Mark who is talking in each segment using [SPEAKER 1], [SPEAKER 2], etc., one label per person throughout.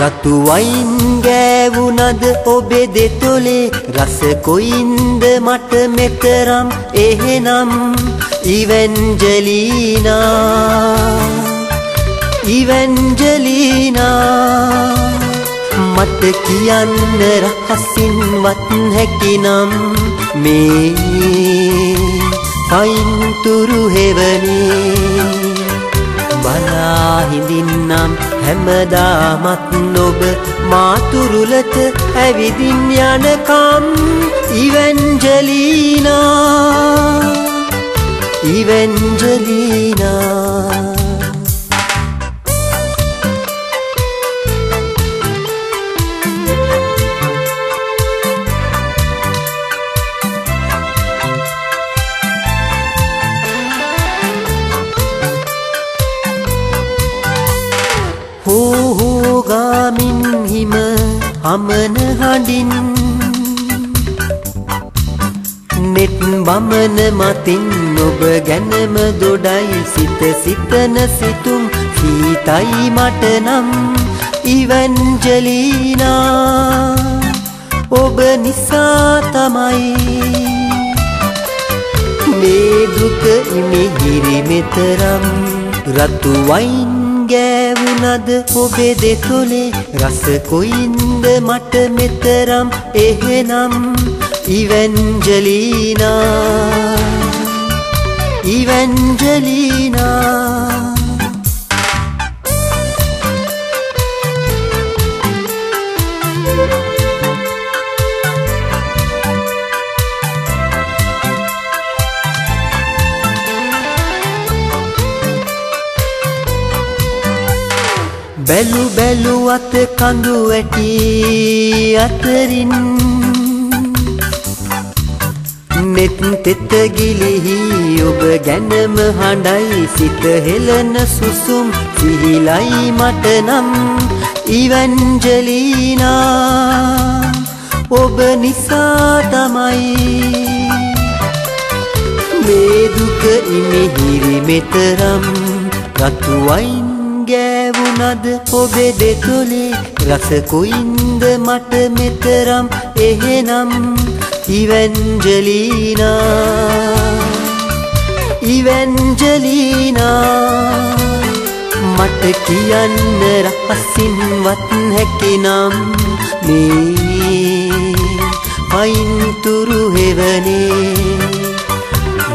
[SPEAKER 1] රතු වයින් ගෑවුනද ඔබේ දෙතොලේ? රස කොයින්ද මට මෙතරම්? එහෙනම් ඉවැන්ජලීනා. ඉවැන්ජලීනා. මට කියන්න රහසින්වත් හැකිනම් මේ පයින්තුරු හෙවනේ බලා හිඳින්නම් හැමදාමත් නොබ මාතුරුලට ඇවිදින් යනකම් ඉවැන්ජලීනා. ඉවැන්ජලීනා. හෝහෝගාමින් හිම හමන හඬින්. නෙත් බමන මතින් ඔබ ගැනම දොඩයි සිත සිතන සිතුම්. සීතයි මට නම් ඉවැන්ජලීනා. ඔබ නිසා තමයි මේ දුක ඉමිහිරි මෙතරම් රතු වයින් ගෑවුනද ඔබේ දෙතොලේ? රස කොයින්ද මට මෙතරම් එහෙනම්? ඉවැන්ජලීනා. ඉවැන්ජලීනා. බැලු බැලු අත කඳු වැටි අතරින් නෙත් තෙත ගිලිහි ඔබ ගැනම හඬයි සිත හෙලන සුසුම් සිහිලයි මට නම් ඉවැන්ජලීනා ඔබ නිසා තමයි මේ දුක ඉමිහිරි මෙතරම් රතුවයින් ගෑවුනද ඔබේ දෙතුලේ? රස කොයින්ද මට මෙතරම් එහෙනම්? ඉවැන්ජලීනා. ඉවැන්ජලීනා. මට කියන්න රහසින්වත් හැකිනම් මේ පයින්තුරු හෙවනේ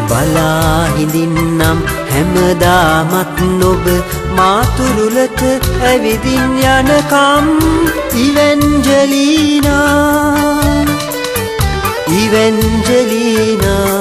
[SPEAKER 1] බලා හිඳින්නම් හැමදාමත් නොබ මාතුරුලට ඇවිදින් යනකම් ඉවැන්ජලීනා. ඉවැන්ජලීනා.